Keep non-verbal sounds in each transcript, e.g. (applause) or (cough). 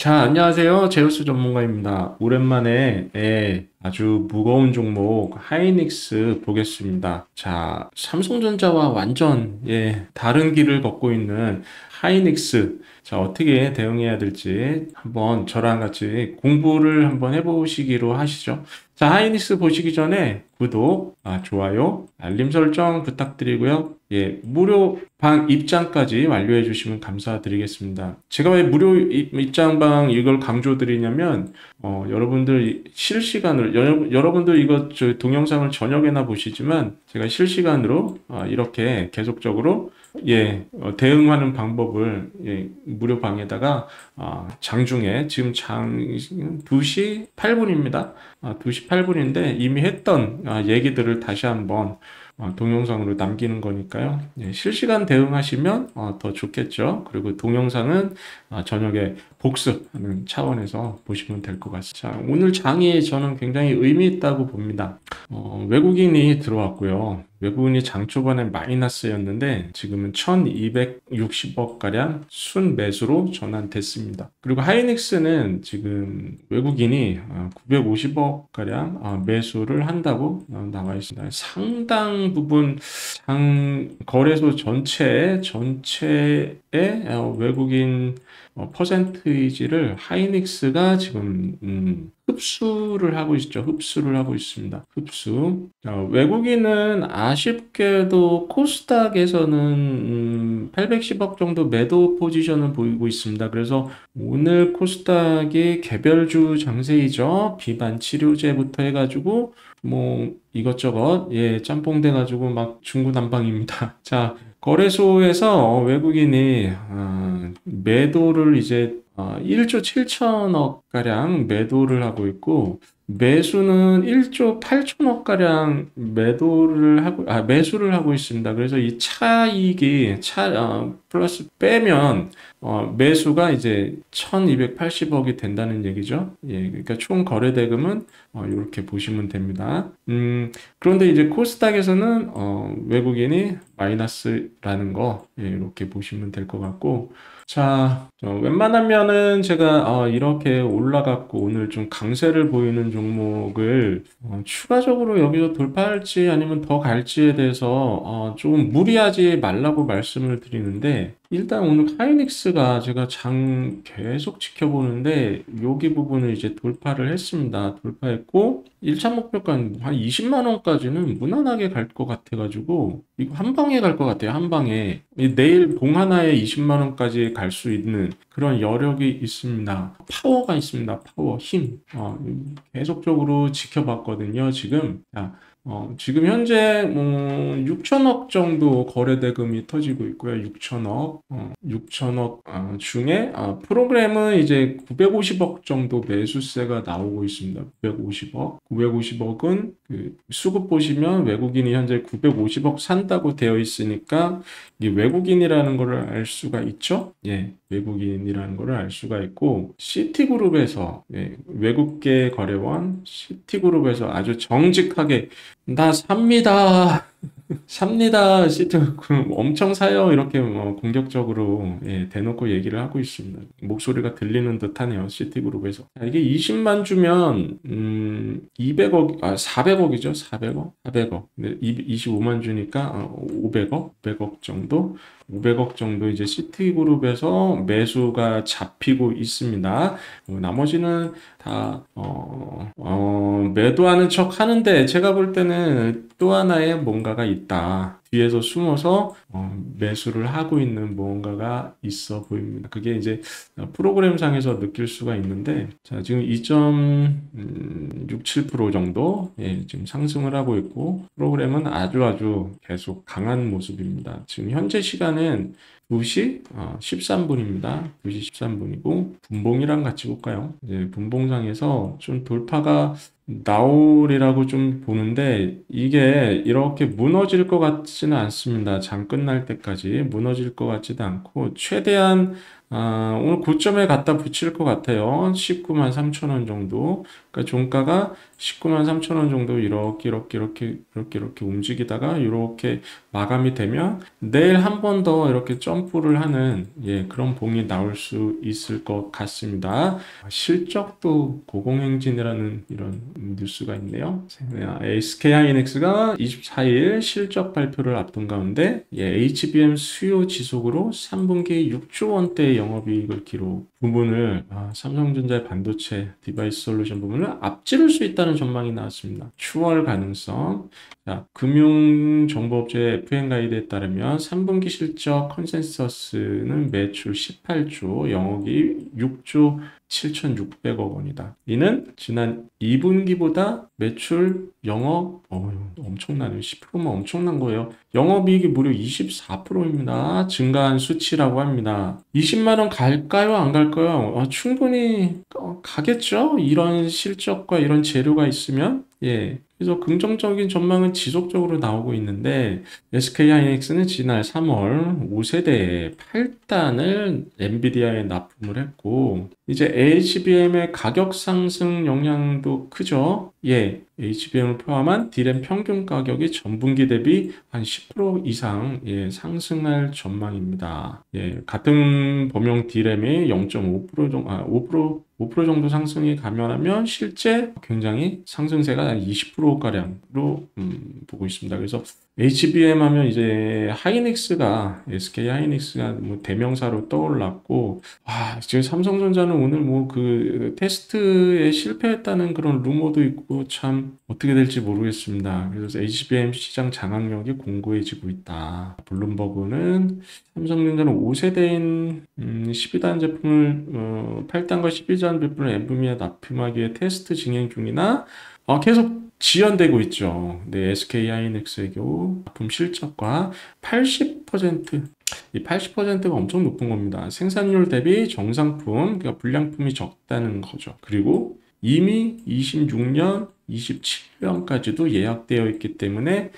자, 안녕하세요. 제우스 전문가입니다. 오랜만에 예, 아주 무거운 종목 하이닉스 보겠습니다. 자, 삼성전자와 완전 예, 다른 길을 걷고 있는 하이닉스. 자, 어떻게 대응해야 될지 한번 저랑 같이 공부를 한번 해보시기로 하시죠. 자, 하이닉스 보시기 전에 구독, 아, 좋아요, 알림 설정 부탁드리고요. 예, 무료 방 입장까지 완료해 주시면 감사드리겠습니다. 제가 왜 무료 입장방 이걸 강조드리냐면, 어, 여러분들 실시간으로, 여러, 여러분들 이거 저 동영상을 저녁에나 보시지만, 제가 실시간으로 어, 이렇게 계속적으로 예, 어, 대응하는 방법을 예, 무료 방에다가 어, 장중에 지금 장 2시 8분입니다. 아, 2시 8분인데 이미 했던 아, 얘기들을 다시 한번 어, 동영상으로 남기는 거니까요. 예, 실시간 대응하시면 어, 더 좋겠죠. 그리고 동영상은 어, 저녁에 복습하는 차원에서 보시면 될 것 같습니다. 자, 오늘 장이 저는 굉장히 의미 있다고 봅니다. 어, 외국인이 들어왔고요. 외국인이 장 초반에 마이너스였는데 지금은 1260억 가량 순 매수로 전환됐습니다. 그리고 하이닉스는 지금 외국인이 950억 어, 가량 어, 매수를 한다고 어, 나와 있습니다. 상당 부분 장 거래소 전체 전체의 외국인 퍼센트이지를 하이닉스가 지금 음, 흡수를 하고 있죠. 흡수를 하고 있습니다. 흡수. 어, 외국인은 아쉽게도 코스닥에서는 음, 810억 정도 매도 포지션을 보이고 있습니다. 그래서 오늘 코스닥이 개별주 장세이죠. 비만 치료제부터 해가지고 뭐 이것저것 예 짬뽕 돼가지고 막 중구난방입니다. (laughs) 자 거래소에서 외국인이 어, 매도를 이제 1조 어, 7천억 가량 매도를 하고 있고 매수는 1조 8천억 가량 매도를 하고 아 매수를 하고 있습니다. 그래서 이 차익이 차 어, 플러스 빼면 어, 매수가 이제 1,280억이 된다는 얘기죠. 예, 그러니까 총 거래 대금은 어, 이렇게 보시면 됩니다. 음, 그런데 이제 코스닥에서는 어, 외국인이 마이너스라는 거 예, 이렇게 보시면 될 것 같고 자, 어, 웬만하면은 제가 어, 이렇게 올라갔고 오늘 좀 강세를 보이는 종 목을 어, 추가적으로 여기서 돌파할지 아니면 더 갈지에 대해서 어, 좀 무리하지 말라고 말씀을 드리는데 일단 오늘 하이닉스가 제가 장 계속 지켜보는데 여기 부분을 이제 돌파를 했습니다. 돌파했고 1차 목표가 한 20만 원까지는 무난하게 갈 것 같아 가지고 이거 한 방에 갈 것 같아요. 한 방에 내일 봉 하나에 20만 원까지 갈 수 있는 그런 여력이 있습니다. 파워가 있습니다. 파워, 힘. 어, 계속적으로 지켜봤거든요. 지금. 자, 어, 지금 현재 뭐 6천억 정도 거래 대금이 터지고 있고요. 6천억, 어, 6천억 어, 중에 어, 프로그램은 이제 950억 정도 매수세가 나오고 있습니다. 950억. 950억은 그 수급 보시면 외국인이 현재 950억 산다고 되어 있으니까 이 외국인이라는 것을 알 수가 있죠. 예, 외국인이라는 것을 알 수가 있고 시티그룹에서 예, 외국계 거래원 시티그룹에서 아주 정직하게 나 삽니다. (laughs) 삽니다. 시티 엄청 사요. 이렇게 뭐 공격적으로 예, 대놓고 얘기를 하고 있습니다. 목소리가 들리는 듯하네요. 시티그룹에서 이게 20만 주면 음, 200억 아 400억이죠. 400억 400억 25만 주니까 500억 어, 100억 정도 500억 정도 이제 시티그룹에서 매수가 잡히고 있습니다. 어, 나머지는 다 어, 어, 매도하는 척 하는데 제가 볼 때는 또 하나의 뭔가가 있다. 뒤에서 숨어서 어, 매수를 하고 있는 무언가가 있어 보입니다. 그게 이제 프로그램상에서 느낄 수가 있는데 자 지금 2.67% 정도 예, 지금 상승을 하고 있고 프로그램은 아주 아주 계속 강한 모습입니다. 지금 현재 시간은 2시 어, 13분입니다. 2시 13분이고 분봉이랑 같이 볼까요? 이제 분봉상에서 좀 돌파가 나올이라고 좀 보는데 이게 이렇게 무너질 것 같지는 않습니다. 장 끝날 때까지 무너질 것 같지도 않고 최대한 아, 오늘 고점에 갖다 붙일 것 같아요. 19만 3천 원 정도. 그러니까 종가가 19만 3천 원 정도 이렇게 이렇게 이렇게 이렇게 이렇게 움직이다가 이렇게 마감이 되면 내일 한 번 더 이렇게 점프를 하는 예, 그런 봉이 나올 수 있을 것 같습니다. 실적도 고공행진이라는 이런 뉴스가 있네요. SK 하이닉스가 24일 실적 발표를 앞둔 가운데 예, HBM 수요 지속으로 3분기 6조 원대 영업이익을 기록 부분을 아, 삼성전자의 반도체 디바이스 솔루션 부분을 앞지를 수 있다는 전망이 나왔습니다. 추월 가능성. 자, 금융정보업체 FN 가이드에 따르면 3분기 실적 컨센서스는 매출 18조, 영업이익 6조 7,600억 원이다. 이는 지난 2분기보다 매출 영업 어 엄청나네요. 10%면 엄청난 거예요. 영업이익이 무려 24%입니다. 증가한 수치라고 합니다. 20만 원 갈까요? 안 갈까요? 어, 충분히 어, 가겠죠? 이런 실적과 이런 재료가 있으면 예. 그래서 긍정적인 전망은 지속적으로 나오고 있는데 SK 하이닉스는 지난 3월 5세대 8단을 엔비디아에 납품을 했고 이제 HBM의 가격 상승 영향도 크죠. 예. HBM을 포함한 D램 평균 가격이 전분기 대비 한 10% 이상 예, 상승할 전망입니다. 예, 같은 범용 D램이 0.5% 정도, 아, 5% 5% 정도 상승이 가면하면 실제 굉장히 상승세가 한2 0가량로 음, 보고 있습니다. 그래서 HBM 하면 이제 하이닉스가 SK 하이닉스가 뭐 대명사로 떠올랐고 와 지금 삼성전자는 오늘 뭐 그 테스트에 실패했다는 그런 루머도 있고 참 어떻게 될지 모르겠습니다. 그래서 HBM 시장 장악력이 공고해지고 있다. 블룸버그는 삼성전자는 5세대인 음, 12단 제품을 어, 8단과 12단 제품을 엔브미아 납품하기 위해 테스트 진행 중이나 어, 계속 지연되고 있죠. 네, SK 하이닉스의 경우 납품 실적과 80%, 이 80%가 엄청 높은 겁니다. 생산률 대비 정상품, 그러니까 불량품이 적다는 거죠. 그리고 이미 26년, 27 년까지도 예약되어 있기 때문에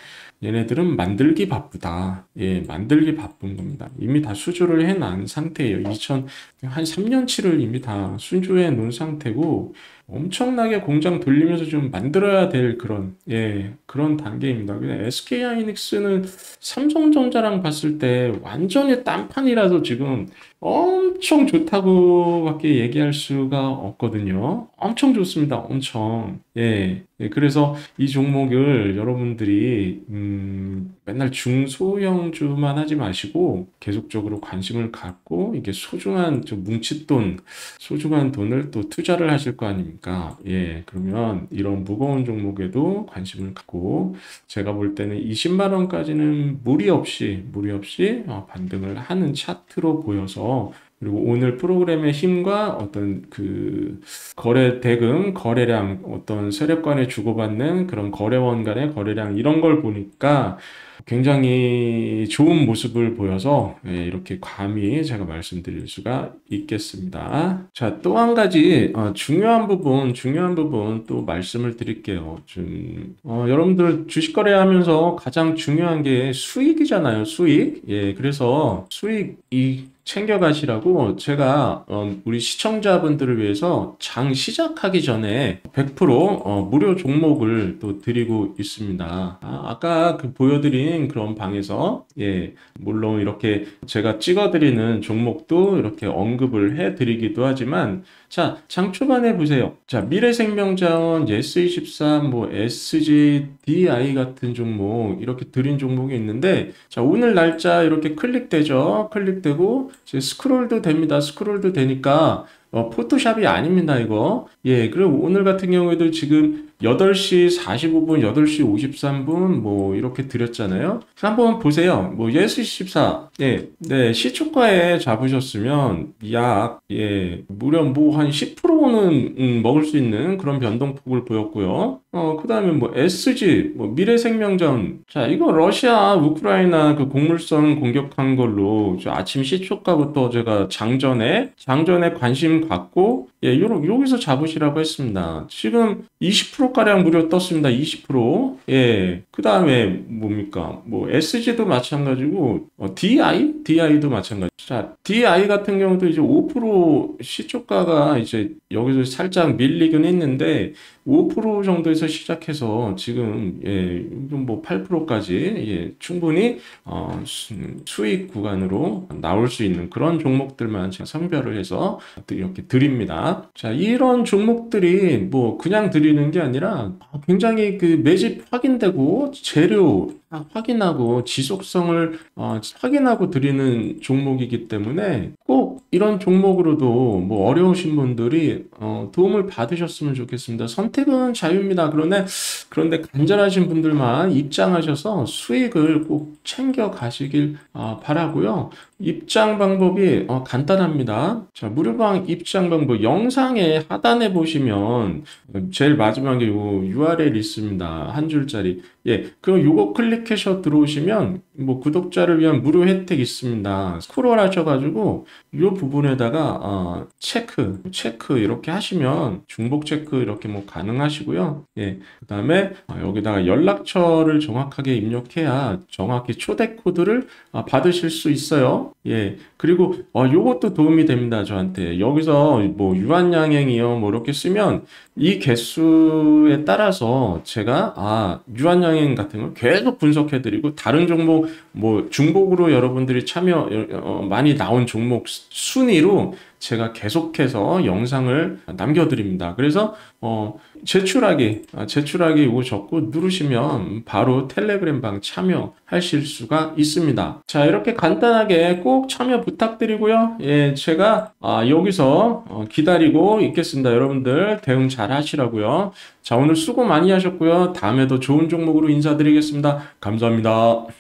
얘네들은 만들기 바쁘다. 예, 만들기 바쁜 겁니다. 이미 다 수주를 해놓은 상태예요. 2000, 한 3년치를 이미 다 수주해 놓은 상태고, 엄청나게 공장 돌리면서 좀 만들어야 될 그런 예 그런 단계입니다. 그냥 SK 하이닉스는 삼성전자랑 봤을 때 완전히 딴판이라서 지금 엄청 좋다고 밖에 얘기할 수가 없거든요. 엄청 좋습니다. 엄청 예, 예 그래서 이 종목을 여러분들이 음, 맨날 중소형주만 하지 마시고 계속적으로 관심을 갖고 이게 소중한 좀 뭉칫돈 소중한 돈을 또 투자를 하실 거 아닙니까? 예, 그러면 이런 무거운 종목에도 관심을 갖고 제가 볼 때는 20만 원까지는 무리 없이 무리 없이 어, 반등을 하는 차트로 보여서 그리고 오늘 프로그램의 힘과 어떤 그 거래 대금, 거래량, 어떤 세력간에 주고받는 그런 거래원 간의 거래량 이런 걸 보니까 굉장히 좋은 모습을 보여서 예, 이렇게 감히 제가 말씀드릴 수가 있겠습니다. 자, 또 한 가지 어, 중요한 부분, 중요한 부분 또 말씀을 드릴게요. 좀 어, 여러분들 주식 거래하면서 가장 중요한 게 수익이잖아요. 수익. 예, 그래서 수익 이 챙겨가시라고 제가 어, 우리 시청자분들을 위해서 장 시작하기 전에 100% 어, 무료 종목을 또 드리고 있습니다. 아, 까 그 보여드린 그런 방에서 예 물론 이렇게 제가 찍어드리는 종목도 이렇게 언급을 해드리기도 하지만 자, 장 초반에 보세요. 자, 미래생명자원, 예스24, 뭐 SGDI 같은 종목 이렇게 드린 종목이 있는데 자, 오늘 날짜 이렇게 클릭되죠. 클릭되고 스크롤도 됩니다. 스크롤도 되니까 어, 포토샵이 아닙니다, 이거. 예, 그리고 오늘 같은 경우에도 지금 8시 45분, 8시 53분, 뭐, 이렇게 드렸잖아요. 한번 보세요. 뭐, 예스24. 예, 네, 시초가에 잡으셨으면 약, 예, 무려 뭐, 한 10%는 음, 먹을 수 있는 그런 변동폭을 보였고요. 어, 그 다음에 뭐, SG, 뭐, 미래생명자원. 자, 이거 러시아, 우크라이나 그 곡물선 공격한 걸로 아침 시초가부터 제가 장전에, 장전에 관심 갖고, 예, 요, 여기서 잡으시라고 했습니다. 지금 20% 20%가량 무려 떴습니다. 20%. 예. 그 다음에 뭡니까? 뭐, SG도 마찬가지고, 어, DI? DI도 마찬가지. 자, DI 같은 경우도 이제 5% 시초가가 이제 여기서 살짝 밀리긴 했는데, 5% 정도에서 시작해서 지금 예, 뭐 8%까지 예, 충분히 어, 수, 수익 구간으로 나올 수 있는 그런 종목들만 제가 선별을 해서 이렇게 드립니다. 자, 이런 종목들이 뭐 그냥 드리는 게 아니라 굉장히 그 매집 확인되고 재료 확인하고 지속성을 어, 확인하고 드리는 종목이기 때문에 꼭 이런 종목으로도 뭐 어려우신 분들이 어, 도움을 받으셨으면 좋겠습니다. 선택은 자유입니다. 그런데 그런데 간절하신 분들만 입장하셔서 수익을 꼭 챙겨 가시길 어, 바라고요. 입장 방법이 어, 간단합니다. 자, 무료방 입장 방법 영상의 하단에 보시면 제일 마지막에 요 URL 있습니다. 한 줄짜리. 예, 그럼 요거 클릭해서 들어오시면 뭐 구독자를 위한 무료 혜택 있습니다. 스크롤 하셔 가지고 요 부분에다가 어, 체크, 체크 이렇게 하시면 중복 체크 이렇게 뭐 가능하시고요. 예, 그 다음에 어, 여기다가 연락처를 정확하게 입력해야 정확히 초대 코드를 어, 받으실 수 있어요. 예, 그리고 어, 요것도 도움이 됩니다. 저한테 여기서 뭐 유한양행이요, 뭐 이렇게 쓰면 이 개수에 따라서 제가 아 유한양행 같은 걸 계속 분석해드리고 다른 종목 뭐 중복으로 여러분들이 참여 어, 많이 나온 종목 순위로 제가 계속해서 영상을 남겨드립니다. 그래서 어, 제출하기, 아, 제출하기 이거 적고 누르시면 바로 텔레그램 방 참여하실 수가 있습니다. 자, 이렇게 간단하게 꼭 참여 부탁드리고요. 예, 제가 아, 여기서 어, 기다리고 있겠습니다. 여러분들 대응 잘 하시라고요. 자, 오늘 수고 많이 하셨고요. 다음에도 좋은 종목으로 인사드리겠습니다. 감사합니다.